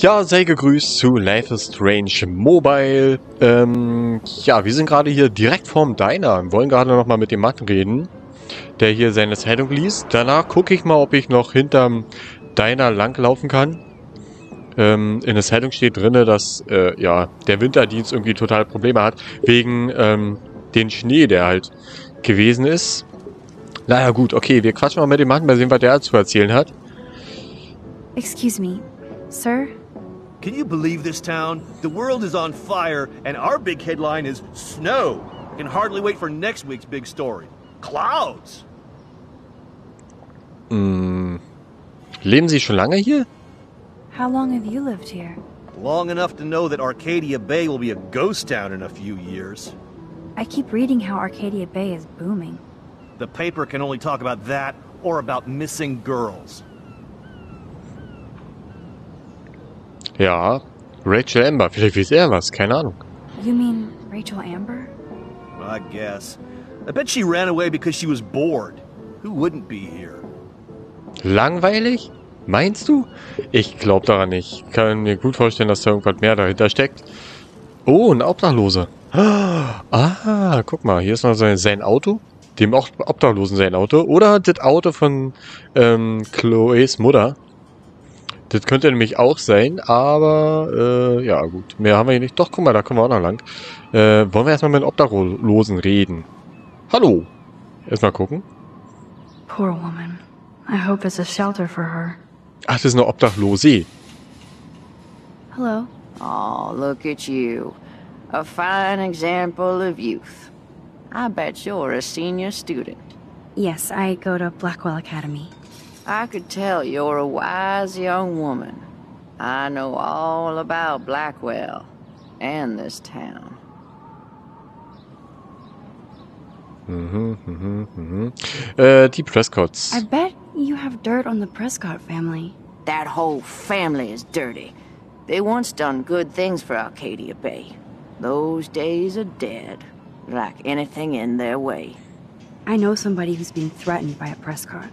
Ja, sei gegrüßt zu Life is Strange Mobile. Ähm, ja, wir sind gerade hier direkt vorm Diner. Wir wollen gerade nochmal mit dem Mann reden, der hier seine Zeitung liest. Danach gucke ich mal, ob ich noch hinterm Diner langlaufen kann. Ähm, in der Zeitung steht drinne, dass äh, ja der Winterdienst irgendwie total Probleme hat, wegen ähm, den Schnee, der halt gewesen ist. Naja gut, okay, wir quatschen mal mit dem Mann, mal sehen, was der zu erzählen hat. Excuse me, sir? Can you believe this town? The world is on fire, and our big headline is snow. I can hardly wait for next week's big story. Clouds! Hm. Leben Sie schon lange hier? How long have you lived here? Long enough to know that Arcadia Bay will be a ghost town in a few years. I keep reading how Arcadia Bay is booming. The paper can only talk about that or about missing girls. Ja, Rachel Amber. Vielleicht weiß er was, keine Ahnung. You mean Rachel Amber? I guess. I bet she ran away because she was bored. Who wouldn't be here? Langweilig? Meinst du? Ich glaube daran nicht. Ich kann mir gut vorstellen, dass da irgendwas mehr dahinter steckt. Oh, ein Obdachloser. Ah, guck mal, hier ist noch sein, sein Auto. Dem auch Obdachlosen sein Auto. Oder das Auto von ähm, Chloes Mutter. Das könnte nämlich auch sein, aber äh, ja gut, mehr haben wir hier nicht. Doch, guck mal, da kommen wir auch noch lang. Äh, wollen wir erstmal mit den Obdachlosen reden? Hallo. Erstmal gucken. Poor woman. I hope it's a shelter for her. Ach, das ist eine Obdachlose. Hello. Oh, look at you. A fine example of youth. I bet you're a senior student. Yes, I go to Blackwell Academy. I could tell you're a wise young woman. I know all about Blackwell and this town. Mm-hmm, mm-hmm, mm-hmm. Äh, die Prescotts. I bet you have dirt on the Prescott family. That whole family is dirty. They once done good things for Arcadia Bay. Those days are dead, like anything in their way. I know somebody who's been threatened by a Prescott.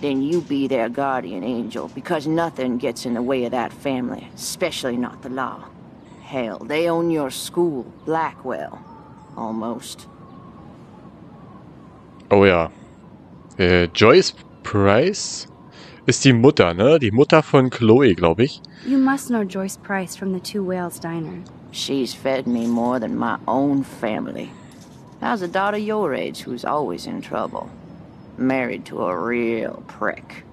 Then you be their guardian angel, because nothing gets in the way of that family, especially not the law. Hell, they own your school, Blackwell. Almost. Oh ja. Äh, Joyce Price ist die Mutter, ne? Die Mutter von Chloe, glaube ich. You must know Joyce Price from the Two Whales Diner. She's fed me more than my own family. How's a daughter your age who's always in trouble? Married to a real prick.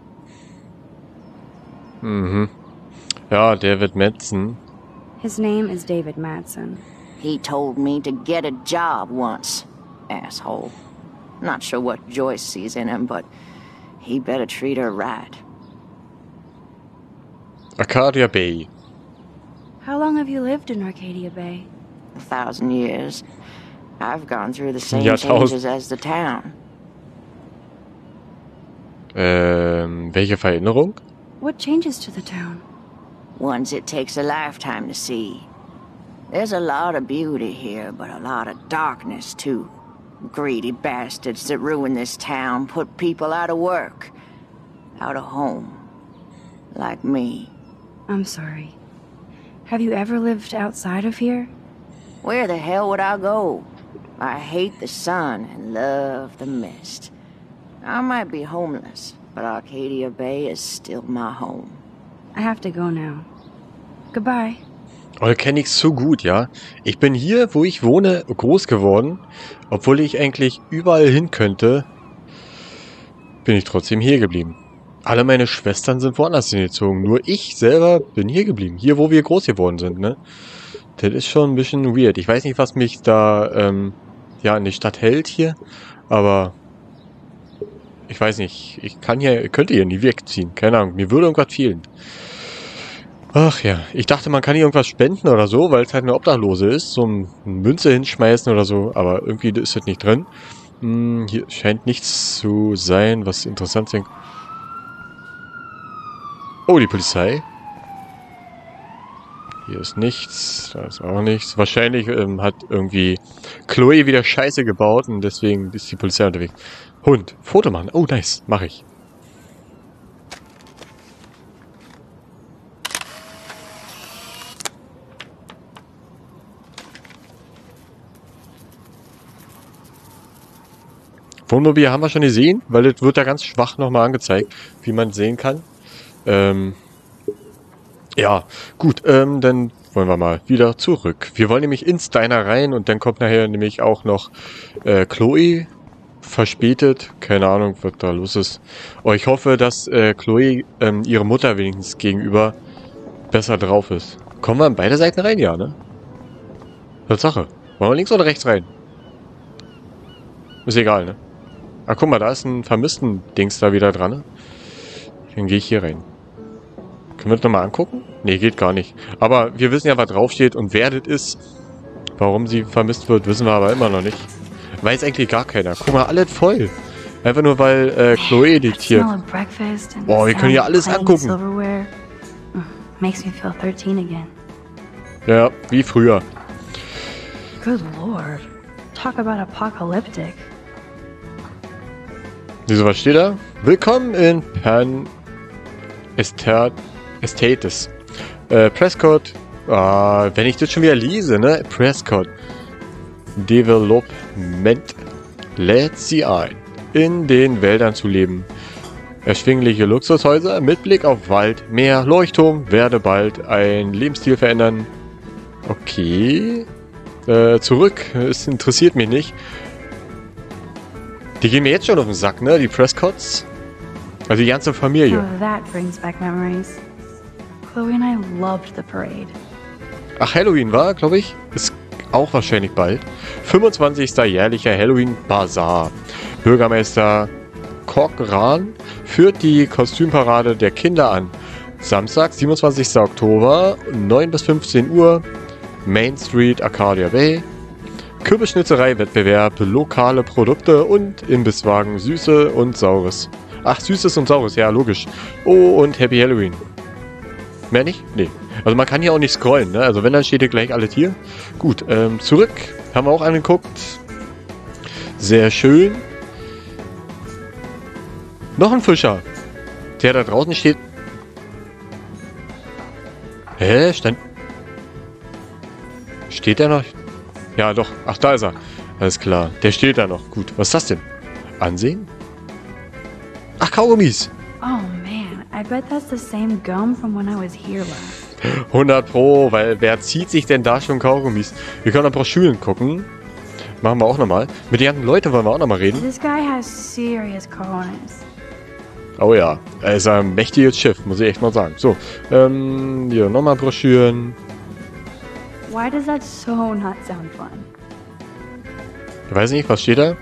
Mm-hmm. Ja, David Madsen. His name is David Madsen. He told me to get a job once. Asshole. Not sure what Joyce sees in him, but he better treat her right. Arcadia Bay. How long have you lived in Arcadia Bay? A thousand years. I've gone through the same Jahrtausend. changes as the town. Ähm, welche Veränderung? What changes to the town? Ones it takes a lifetime to see. There's a lot of beauty here, but a lot of darkness, too. Greedy bastards that ruin this town, put people out of work, out of home. Like me. I'm sorry. Have you ever lived outside of here? Where the hell would I go? I hate the sun and love the mist. I might be homeless, but Arcadia Bay is still my home. I have to go now. Goodbye. Oh, kenne ich so gut, ja. Ich bin hier, wo ich wohne, groß geworden. Obwohl ich eigentlich überall hin könnte, bin ich trotzdem hier geblieben. Alle meine Schwestern sind woanders hingezogen. Nur ich selber bin hier geblieben. Hier, wo wir groß geworden sind, ne? Das ist schon ein bisschen weird. Ich weiß nicht, was mich da, ähm, ja, in die Stadt hält hier. Aber ich weiß nicht. Ich kann hier, könnte hier nie wegziehen. Keine Ahnung. Mir würde irgendwas fehlen. Ach ja, ich dachte, man kann hier irgendwas spenden oder so, weil es halt eine Obdachlose ist. So eine Münze hinschmeißen oder so, aber irgendwie ist das nicht drin. Hm, hier scheint nichts zu sein, was interessant sein. Oh, die Polizei. Hier ist nichts, da ist auch nichts. Wahrscheinlich ähm, hat irgendwie Chloe wieder Scheiße gebaut und deswegen ist die Polizei unterwegs. Hund, Foto machen. Oh, nice, mache ich. Wohnmobil haben wir schon gesehen, weil das wird da ganz schwach nochmal angezeigt, wie man sehen kann. Ähm, ja, gut, ähm, dann wollen wir mal wieder zurück. Wir wollen nämlich ins Diner rein und dann kommt nachher nämlich auch noch äh, Chloe verspätet. Keine Ahnung, was da los ist. Oh, ich hoffe, dass äh, Chloe ähm, ihre Mutter wenigstens gegenüber besser drauf ist. Kommen wir an beide Seiten rein? Ja, ne? Tatsache. Wollen wir links oder rechts rein? Ist egal, ne? Ah, guck mal, da ist ein Vermissten-Dings da wieder dran, ne? Dann gehe ich hier rein. Können wir das nochmal angucken? Nee, geht gar nicht. Aber wir wissen ja, was draufsteht und wer das ist. Warum sie vermisst wird, wissen wir aber immer noch nicht. Weiß eigentlich gar keiner. Guck mal, alles voll. Einfach nur, weil äh, Chloe editiert. Boah, wir können hier alles angucken. Mm, makes me feel 13 again. Ja, wie früher. Good lord. Talk about apocalyptic. Wieso, was steht da? Willkommen in Pan Estat Estates. Äh, Prescott. Ah, wenn ich das schon wieder lese, ne? Prescott. Development lädt sie ein, in den Wäldern zu leben. Erschwingliche Luxushäuser mit Blick auf Wald, Meer, Leuchtturm werde bald ein Lebensstil verändern. Okay. Äh, zurück. Es interessiert mich nicht. Die gehen mir jetzt schon auf den Sack, ne? Die Prescotts. Also die ganze Familie. Oh, that brings back memories. Chloe and I loved the parade. Ach, Halloween war, glaube ich. Ist auch wahrscheinlich bald. 25. jährlicher Halloween Bazaar. Bürgermeister Cochran führt die Kostümparade der Kinder an. Samstag, 27. Oktober, 9 bis 15 Uhr, Main Street, Arcadia Bay. Kürbisschnitzerei-Wettbewerb, lokale Produkte und Imbisswagen, Süße und Saures. Ach, Süßes und Saures, ja, logisch. Oh, und Happy Halloween. Mehr nicht? Nee. Also man kann hier auch nicht scrollen, ne? Also wenn, dann steht hier gleich alles hier. Gut, ähm, zurück. Haben wir auch angeguckt. Sehr schön. Noch ein Fischer. Der da draußen steht. Hä? Stand... Steht der noch? Ja, doch. Ach, da ist er. Alles klar. Der steht da noch. Gut. Was ist das denn? Ansehen? Ach, Kaugummis. Oh 100 Pro, weil wer zieht sich denn da schon Kaugummis? Wir können auch Broschüren gucken. Machen wir auch nochmal. Mit den ganzen Leuten wollen wir auch nochmal reden. This guy has serious cojones. Oh ja, er ist ein mächtiges Schiff, muss ich echt mal sagen. So, ähm, hier nochmal Broschüren. Why does that so not sound fun? Ich weiß nicht, was steht da?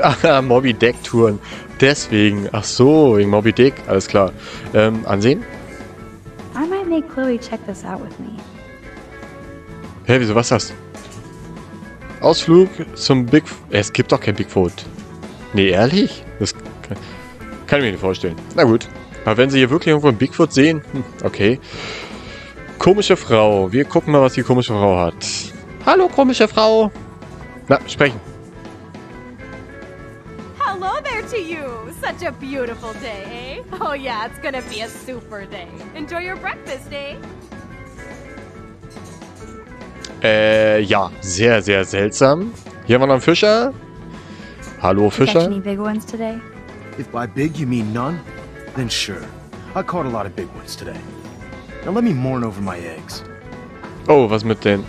Ah, Moby Deck Touren. Deswegen. Ach so, wegen Moby Dick. Alles klar. Ähm, ansehen? I might make Chloe check this out with me. Hä, wieso, was ist das? Ausflug zum Big... Es gibt doch kein Bigfoot. Nee, ehrlich? Das kann, kann ich mir nicht vorstellen. Na gut. Aber wenn sie hier wirklich irgendwo einen Bigfoot sehen... Hm, okay. Komische Frau. Wir gucken mal, was die komische Frau hat. Hallo, komische Frau. Na, sprechen. Such a beautiful day, eh? Oh yeah, it's gonna be a super day. Enjoy your breakfast, eh? Äh, ja. Sehr, sehr seltsam. Hier haben wir noch einen Fischer. Hallo, You catch Fischer. any big ones today? If by big you mean none, then sure. I caught a lot of big ones today. Now let me mourn over my eggs. Oh, was mit den...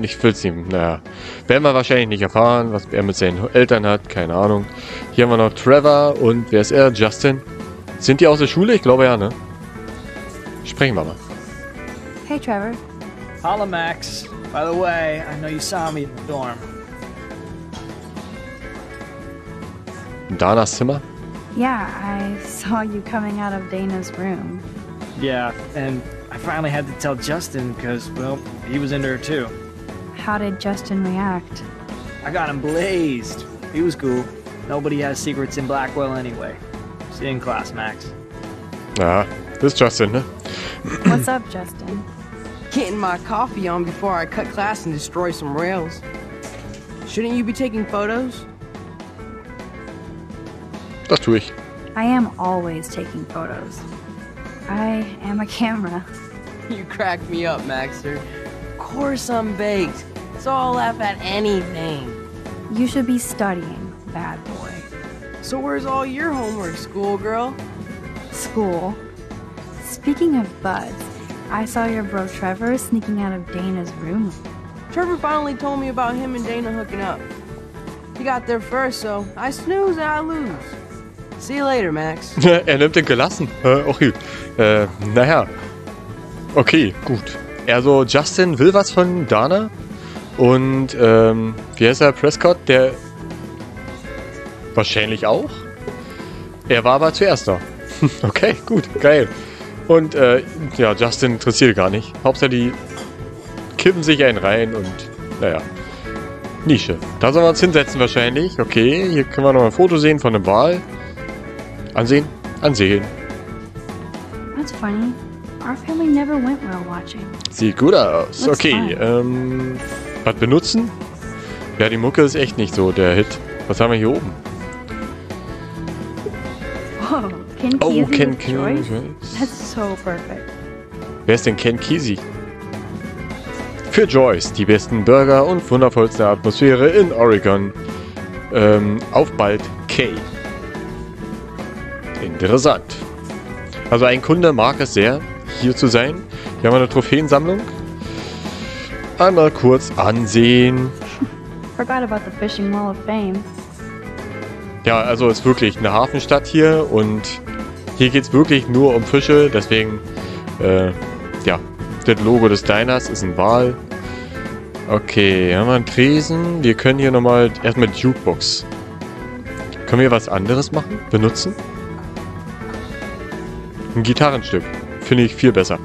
Nicht Filzteam. Naja. Werden wir wahrscheinlich nicht erfahren, was er mit seinen Eltern hat. Keine Ahnung. Hier haben wir noch Trevor und wer ist er? Justin. Sind die aus der Schule? Ich glaube ja, ne? Sprechen wir mal. Hey, Trevor. Holla, Max. By the way, I know you saw me in the dorm. Danas Zimmer. Yeah, I saw you coming out of Dana's room. Yeah, and I finally had to tell Justin because, well, he was into her too. How did Justin react? I got him blazed. He was cool. Nobody has secrets in Blackwell anyway. See you in class, Max. Ja, das ist Justin, ne? What's up, Justin? Getting my coffee on before I cut class and destroy some rails. Shouldn't you be taking photos? Das tue ich. I am always taking photos. I am a camera. You crack me up, Maxter. Of course I'm baked, so I'll laugh at anything. You should be studying. bad boy. So where's all your homework, schoolgirl? School. Speaking of buds, I saw your bro Trevor sneaking out of Dana's room. Trevor finally told me about him and Dana hooking up. He got there first, so I snooze and I lose. See you later, Max. er nimmt den gelassen. Äh, okay. Äh, naja. Okay, gut. Also Justin will was von Dana. Und, ähm, wie heißt er? Prescott, der wahrscheinlich auch. Er war aber zuerst da. okay, gut, geil. Und, äh, ja, Justin interessiert gar nicht. Hauptsache, die kippen sich einen rein und, naja. Nische. Da sollen wir uns hinsetzen wahrscheinlich. Okay, hier können wir noch ein Foto sehen von einem Wal. Ansehen, ansehen. That's funny. Our family never went whale watching. Sieht gut aus. Okay, ähm, was benutzen? Ja, die Mucke ist echt nicht so der Hit. Was haben wir hier oben? Whoa, Ken Oh, Kesey Ken. Joyce? That's so perfect. Wer ist denn Ken Kesey? Für Joyce, die besten Burger und wundervollste Atmosphäre in Oregon. Ähm, auf bald Kay. Interessant. Also ein Kunde mag es sehr, hier zu sein. Hier haben wir eine Trophäensammlung. Einmal kurz ansehen. Forgot about the Fishing Wall of Fame. Ja, also ist wirklich eine Hafenstadt hier und hier geht es wirklich nur um Fische, deswegen, äh, ja, das Logo des Diners ist ein Wal. Okay, haben wir einen Tresen. Wir können hier nochmal erstmal die Jukebox. Können wir was anderes machen? Benutzen? Ein Gitarrenstück. Finde ich viel besser.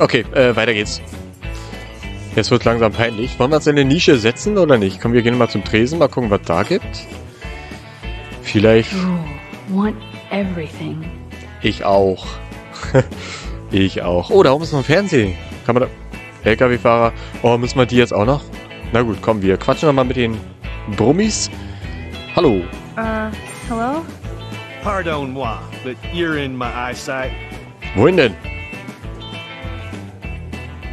Okay, äh, weiter geht's. Jetzt wird langsam peinlich. Wollen wir uns in eine Nische setzen oder nicht? Kommen wir gehen mal zum Tresen, mal gucken, was da gibt. Vielleicht ich auch. ich auch. Oh, da oben ist noch ein Fernsehen. Kann man da... LKW-Fahrer. Oh, müssen wir die jetzt auch noch? Na gut, komm, wir quatschen noch mal mit den Brummis. Hallo. Uh, hello? Pardon moi, but you're in my eyesight. Wohin denn?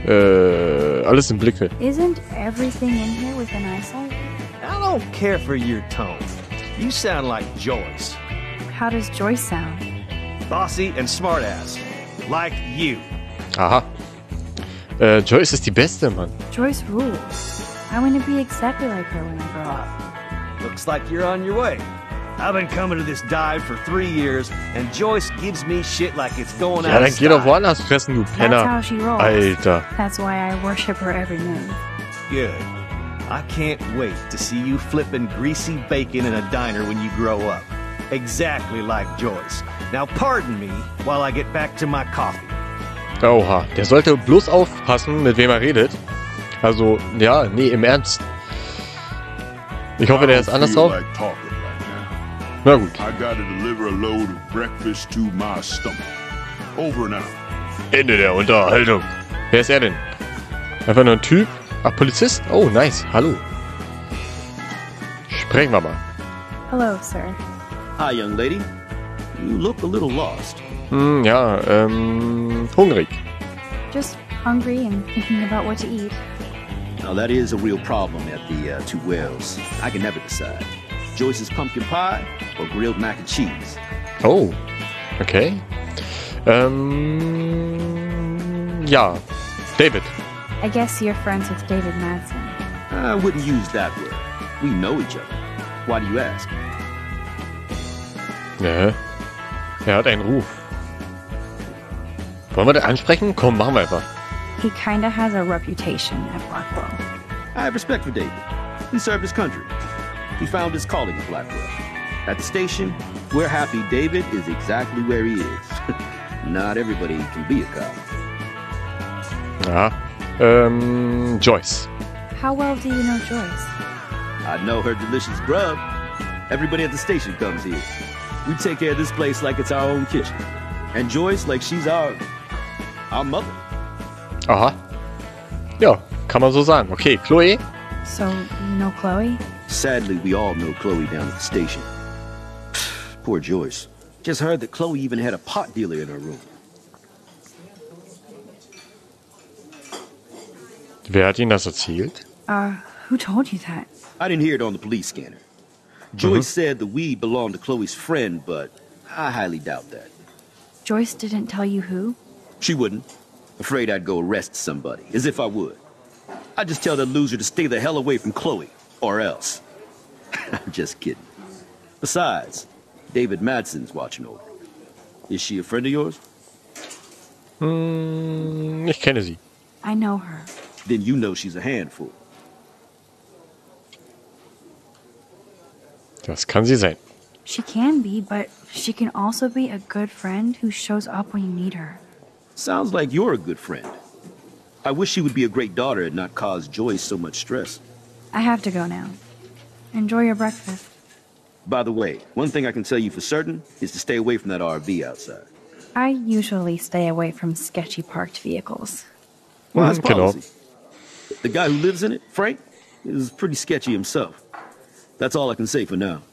Äh, alles im Blicke. Isn't everything in here with an eyesight? I don't care for your tone. You sound like Joyce. How does Joyce sound? Bossy and smartass. Like you. Aha. Äh, Joyce ist die Beste, Mann. Joyce rules. I want to be exactly like her when I grow up. Looks like you're on your way. I've been coming to this dive for three years, and Joyce gives me shit like it's going Ja, out dann of geh doch style. woanders fressen, du Penner. That's how she rolls. Alter. That's why I worship her every move. Good. I can't wait to see you flipping greasy bacon in a diner when you grow up. Exactly like Joyce. Now pardon me while I get back to my coffee. Oha, der sollte bloß aufpassen, mit wem er redet. Also, ja, nee, im Ernst. Ich hoffe, der ist anders drauf. Na gut. Ende der Unterhaltung. Wer ist er denn? Einfach nur ein Typ? Ach, Polizist? Oh, nice. Hallo. Sprechen wir mal. Hello, sir. Hi, young lady. You look a little lost. Hm, ja, ähm, hungrig. Just hungry and thinking about what to eat. Now, that is a real problem at the uh, Two Wells. I can never decide. Joyce's pumpkin pie or grilled mac and cheese? Oh, okay. Um, yeah, David. I guess you're friends with David Madsen. I wouldn't use that word. We know each other. Why do you ask? Ja, er hat einen Ruf. Wollen wir den ansprechen? Komm, machen wir einfach. He kinda has a reputation at Blackwell. I have respect for David. He served his country. He found his calling at Blackwell. At the station, we're happy David is exactly where he is. Not everybody can be a cop. Ja, ähm, Joyce. How well do you know Joyce? I know her delicious grub. Everybody at the station comes here. We take care of this place like it's our own kitchen. And Joyce like she's our our mother. Aha. Ja, kann man so sagen. Okay, Chloe. So, you know Chloe? Sadly, we all know Chloe down at the station. Poor Joyce. Just heard that Chloe even had a pot dealer in her room. Wer hat Ihnen das erzählt? Uh, who told you that? I didn't hear it on the police scanner. Joyce said the weed belonged to Chloe's friend, but I highly doubt that. Joyce didn't tell you who? She wouldn't. Afraid I'd go arrest somebody, as if I would. I'd just tell that loser to stay the hell away from Chloe, or else. I'm just kidding. Besides, David Madsen's watching over. Is she a friend of yours? Hmm, ich kenne sie. I know her. Then you know she's a handful. Das kann sie sein. She can be, but she can also be a good friend who shows up when you need her. Sounds like you're a good friend. I wish she would be a great daughter and not cause Joyce so much stress. I have to go now. Enjoy your breakfast. By the way, one thing I can tell you for certain is to stay away from that RV outside. I usually stay away from sketchy parked vehicles. Well, that's Genau. policy. The guy who lives in it, Frank, is pretty sketchy himself. That's all I can say for now.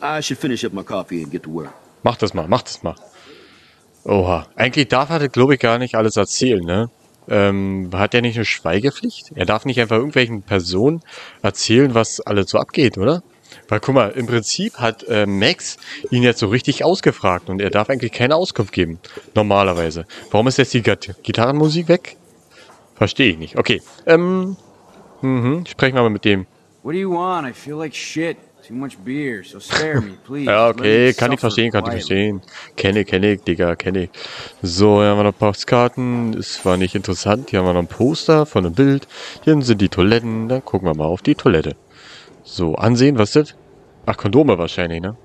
I should finish up my coffee and get to work. Mach das mal, mach das mal. Oha. Eigentlich darf er, glaube ich, gar nicht alles erzählen, ne? Ähm, hat er nicht eine Schweigepflicht? Er darf nicht einfach irgendwelchen Personen erzählen, was alles so abgeht, oder? Weil guck mal, im Prinzip hat äh, Max ihn jetzt so richtig ausgefragt und er darf eigentlich keine Auskunft geben. Normalerweise. Warum ist jetzt die Git Gitarrenmusik weg? Verstehe ich nicht. Okay. Ähm. Mhm. Sprechen wir mal mit dem. What do you want? I feel like shit. Beer, so me. Ja, okay, kann ich verstehen, kann ich verstehen. Kenne, kenne ich, Digga, kenne ich. So, hier haben wir noch Postkarten. Ist zwar nicht interessant. Hier haben wir noch ein Poster von einem Bild. Hier sind die Toiletten. Dann gucken wir mal auf die Toilette. So, ansehen, was ist das? Ach, Kondome wahrscheinlich, ne?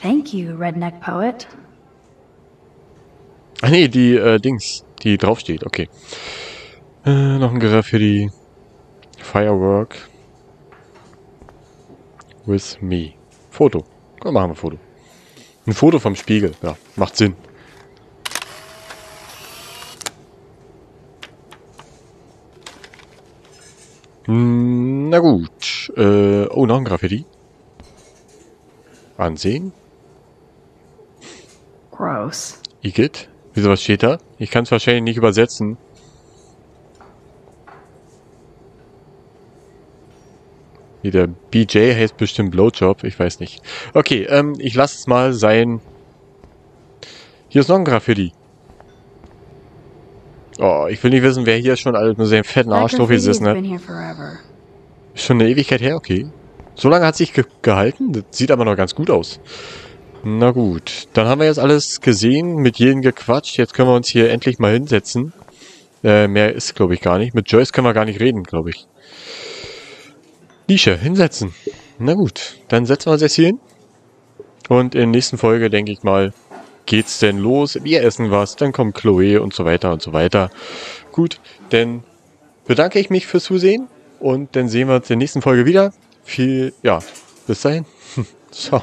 Thank you, redneck poet. Ach nee, die äh, Dings, die draufsteht, okay. Äh, noch ein Griff für die Firework. With me. Foto. Komm, machen wir ein Foto. Ein Foto vom Spiegel, ja, macht Sinn. Hm, Na gut. Äh, oh, noch ein Graffiti. Ansehen. Gross. Igitt? Wieso, was steht da? Ich kann es wahrscheinlich nicht übersetzen. Wie der BJ heißt bestimmt Blowjob, ich weiß nicht. Okay, ähm, ich lasse es mal sein. Hier ist noch ein Graffiti. Oh, ich will nicht wissen, wer hier schon alles mit seinem fetten Arsch drauf gesessen hat. Schon eine Ewigkeit her, okay. So lange hat sich ge gehalten? Das sieht aber noch ganz gut aus. Na gut, dann haben wir jetzt alles gesehen, mit jedem gequatscht. Jetzt können wir uns hier endlich mal hinsetzen. Äh, mehr ist, glaube ich, gar nicht. Mit Joyce können wir gar nicht reden, glaube ich. Nische, hinsetzen. Na gut, dann setzen wir uns jetzt hier hin. Und in der nächsten Folge, denke ich mal, geht's denn los. Wir essen was, dann kommt Chloe und so weiter und so weiter. Gut, dann bedanke ich mich fürs Zusehen und dann sehen wir uns in der nächsten Folge wieder. Viel, ja, bis dahin. Ciao.